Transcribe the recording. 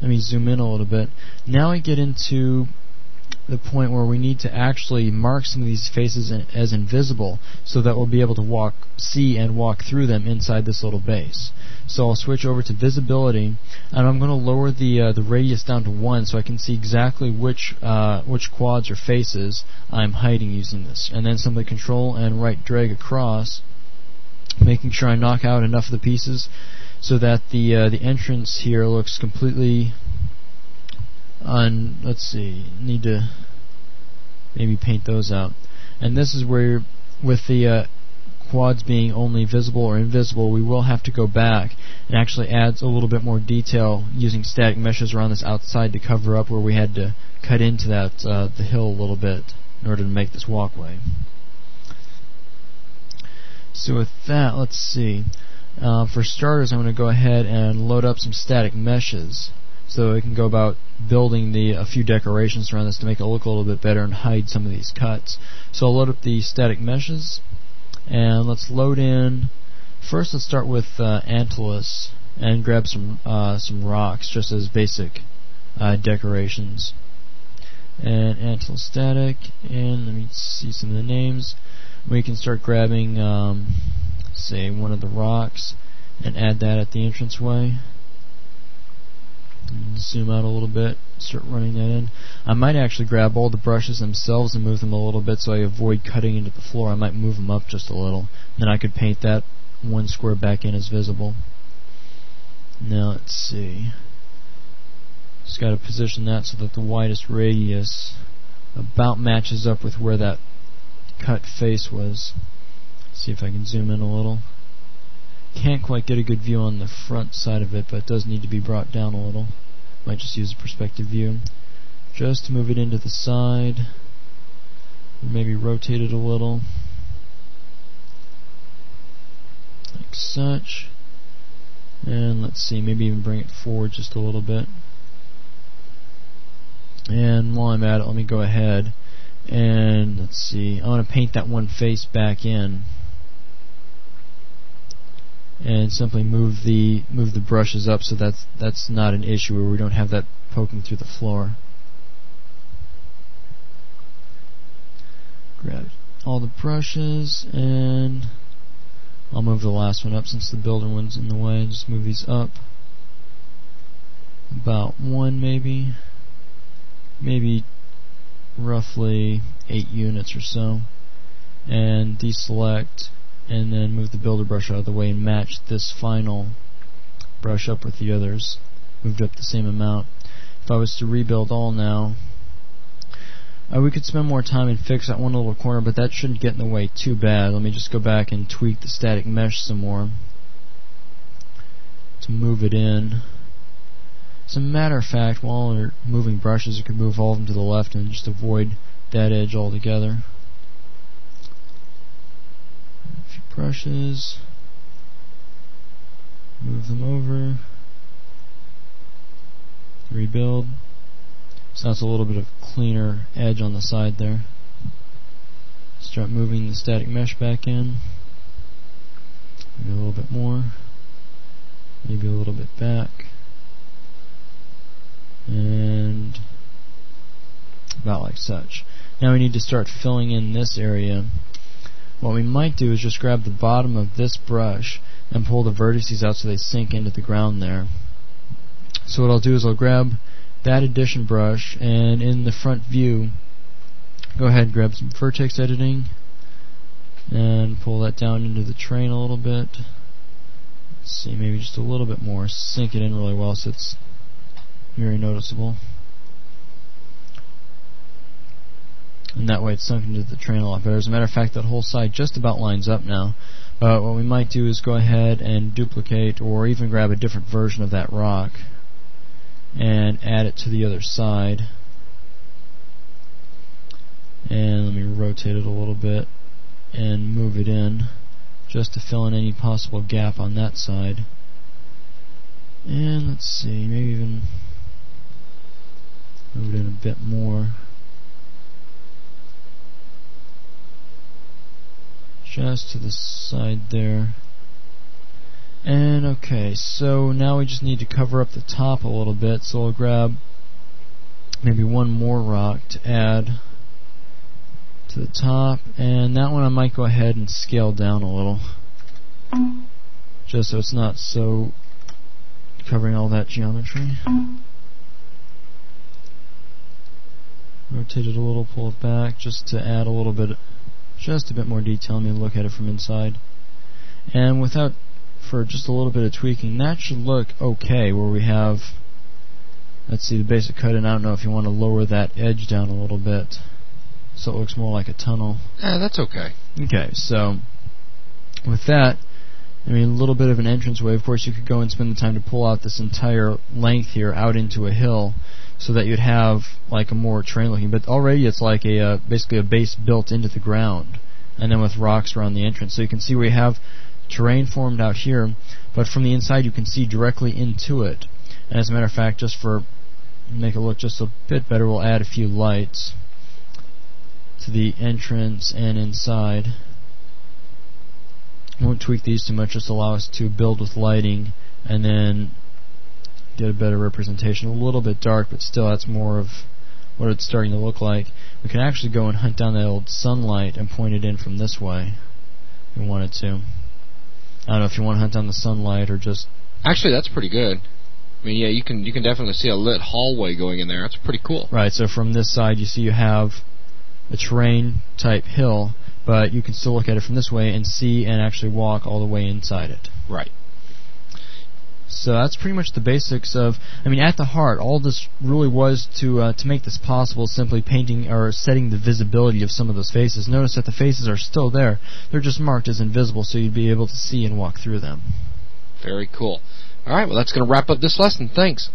let me zoom in a little bit. Now we get into the point where we need to actually mark some of these faces as invisible so that we'll be able to walk, see and walk through them inside this little base. So I'll switch over to visibility and I'm going to lower the uh, the radius down to 1 so I can see exactly which uh, which quads or faces I'm hiding using this. And then simply control and right drag across making sure I knock out enough of the pieces so that the uh, the entrance here looks completely on let's see need to maybe paint those out. And this is where with the uh, quads being only visible or invisible we will have to go back and actually add a little bit more detail using static meshes around this outside to cover up where we had to cut into that uh, the hill a little bit in order to make this walkway so with that let's see. Uh, for starters I'm going to go ahead and load up some static meshes so we can go about building the a few decorations around this to make it look a little bit better and hide some of these cuts. So I'll load up the static meshes and let's load in. First let's start with uh, Antalus and grab some uh, some rocks just as basic uh, decorations. And Antalus static and let me see some of the names we can start grabbing um, say one of the rocks and add that at the entranceway zoom out a little bit, start running that in. I might actually grab all the brushes themselves and move them a little bit so I avoid cutting into the floor. I might move them up just a little. Then I could paint that one square back in as visible. Now let's see. Just got to position that so that the widest radius about matches up with where that cut face was. See if I can zoom in a little. Can't quite get a good view on the front side of it, but it does need to be brought down a little. Might just use a perspective view. Just to move it into the side. Maybe rotate it a little. Like such. And let's see, maybe even bring it forward just a little bit. And while I'm at it, let me go ahead and let's see, I want to paint that one face back in and simply move the move the brushes up so that's that's not an issue where we don't have that poking through the floor. Grab all the brushes and I'll move the last one up since the builder one's in the way. Just move these up about one maybe maybe roughly eight units or so and deselect and then move the builder brush out of the way and match this final brush up with the others. Moved up the same amount. If I was to rebuild all now uh, we could spend more time and fix that one little corner but that shouldn't get in the way too bad. Let me just go back and tweak the static mesh some more to move it in as a matter of fact while we're moving brushes you can move all of them to the left and just avoid that edge altogether brushes, move them over, rebuild. So that's a little bit of cleaner edge on the side there. Start moving the static mesh back in. Maybe a little bit more. Maybe a little bit back. And about like such. Now we need to start filling in this area what we might do is just grab the bottom of this brush and pull the vertices out so they sink into the ground there. So what I'll do is I'll grab that addition brush and in the front view go ahead and grab some vertex editing and pull that down into the terrain a little bit. Let's see, maybe just a little bit more. Sink it in really well so it's very noticeable. And that way it's sunk into the terrain a lot better. As a matter of fact, that whole side just about lines up now. But what we might do is go ahead and duplicate or even grab a different version of that rock and add it to the other side. And let me rotate it a little bit and move it in just to fill in any possible gap on that side. And let's see, maybe even move it in a bit more. Just to the side there And okay, so now we just need to cover up the top a little bit. So I'll grab maybe one more rock to add to the top, and that one I might go ahead and scale down a little, just so it's not so covering all that geometry. Rotate it a little, pull it back, just to add a little bit, just a bit more detail. Maybe look at it from inside, and without for just a little bit of tweaking, that should look okay. Where we have, let's see, the basic cut, and I don't know if you want to lower that edge down a little bit so it looks more like a tunnel. Yeah, that's okay. Okay, so with that, I mean, a little bit of an entranceway. Of course, you could go and spend the time to pull out this entire length here out into a hill, so that you'd have like a more terrain looking. But already it's like a uh, basically a base built into the ground, and then with rocks around the entrance. So you can see we have terrain formed out here, but from the inside you can see directly into it. And as a matter of fact, just for make it look just a bit better, we'll add a few lights to the entrance and inside. Won't tweak these too much, just allow us to build with lighting and then get a better representation. A little bit dark, but still that's more of what it's starting to look like. We can actually go and hunt down that old sunlight and point it in from this way if we wanted to. I don't know if you want to hunt down the sunlight or just Actually, that's pretty good. I mean, yeah, you can you can definitely see a lit hallway going in there. That's pretty cool. Right. So from this side, you see you have a terrain type hill, but you can still look at it from this way and see and actually walk all the way inside it. Right. So that's pretty much the basics of. I mean, at the heart, all this really was to uh, to make this possible. Simply painting or setting the visibility of some of those faces. Notice that the faces are still there; they're just marked as invisible, so you'd be able to see and walk through them. Very cool. All right, well, that's going to wrap up this lesson. Thanks.